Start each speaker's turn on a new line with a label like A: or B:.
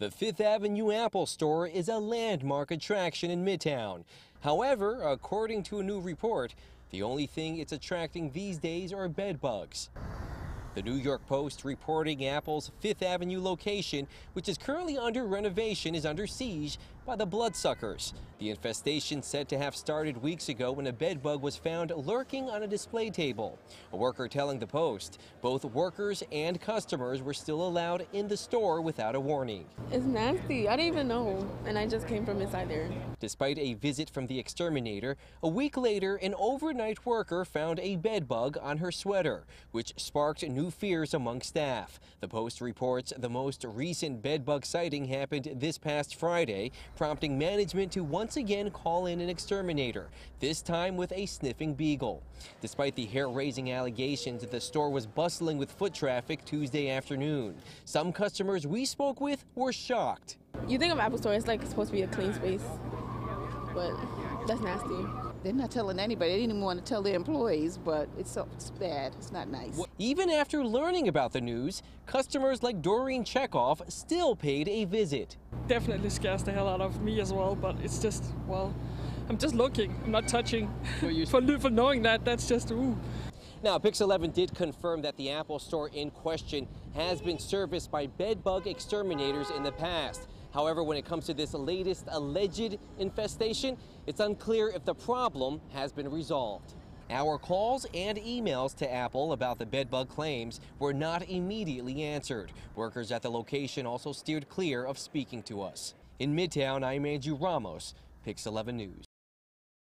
A: The Fifth Avenue Apple Store is a landmark attraction in Midtown. However, according to a new report, the only thing it's attracting these days are bed bugs. The New York Post reporting Apple's Fifth Avenue location, which is currently under renovation, is under siege by the bloodsuckers. The infestation said to have started weeks ago when a bedbug was found lurking on a display table. A worker telling the Post both workers and customers were still allowed in the store without a warning.
B: It's nasty. I didn't even know, and I just came from inside there.
A: Despite a visit from the exterminator, a week later, an overnight worker found a bedbug on her sweater, which sparked new fears among staff. The Post reports the most recent bedbug sighting happened this past Friday, prompting management to once again call in an exterminator, this time with a sniffing beagle. Despite the hair-raising allegations, the store was bustling with foot traffic Tuesday afternoon. Some customers we spoke with were shocked.
B: You think of Apple Store, it's like supposed to be a clean space, but that's nasty.
C: They're not telling anybody. They didn't even want to tell their employees, but it's, so, it's bad. It's not nice.
A: Even after learning about the news, customers like Doreen Chekhov still paid a visit.
D: Definitely scares the hell out of me as well, but it's just, well, I'm just looking, I'm not touching. for, for knowing that, that's just, ooh.
A: Now, Pix 11 did confirm that the Apple store in question has been serviced by bedbug exterminators in the past. However, when it comes to this latest alleged infestation, it's unclear if the problem has been resolved. Our calls and emails to Apple about the bedbug claims were not immediately answered. Workers at the location also steered clear of speaking to us. In Midtown, I'm Andrew Ramos, Pix 11 News.